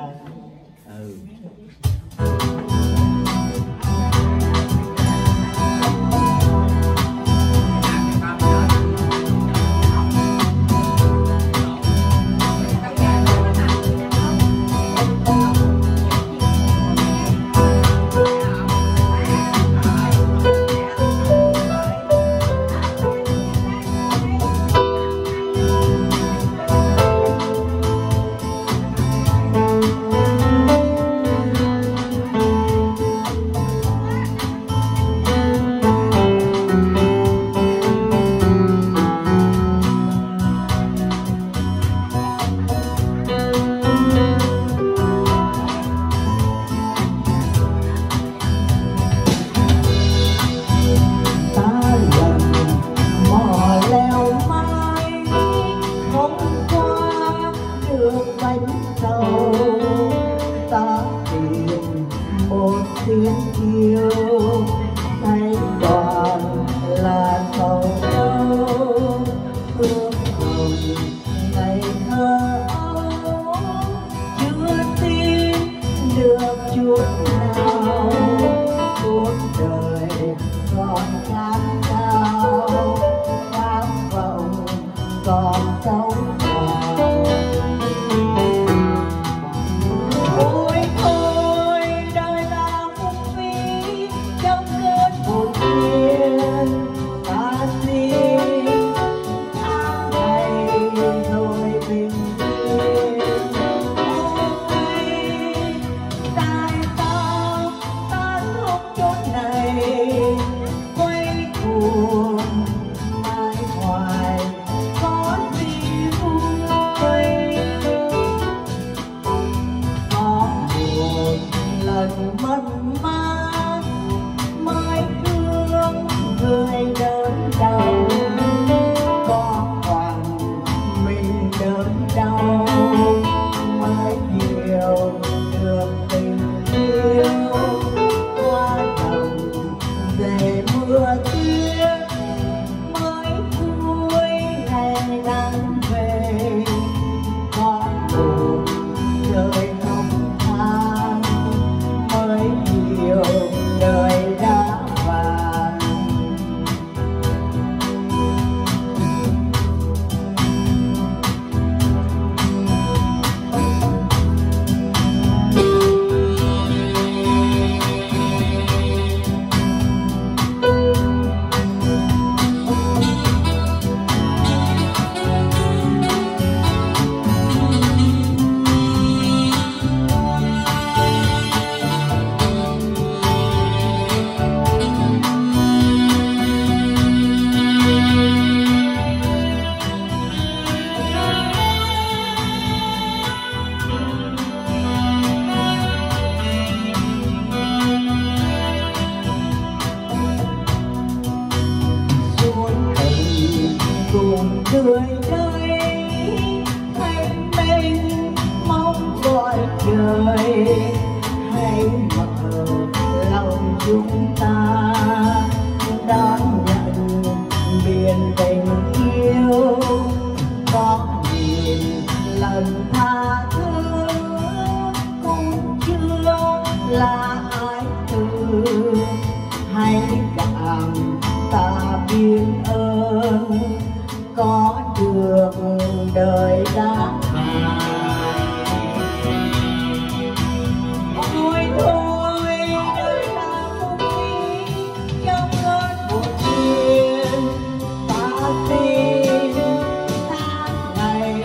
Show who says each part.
Speaker 1: Oh. một tiếng yêu anh còn là the người đây thanh minh, mong gọi trời. Hãy mở lòng chúng ta, đón nhận biển tình yêu. Có nghìn lần tha thứ, cũng chưa là ai từ. Hãy cảm ta biết ơn có được đời đã Ôi thôi, đời là vui Trong cơn buồn phiền Ta xin tháng ngày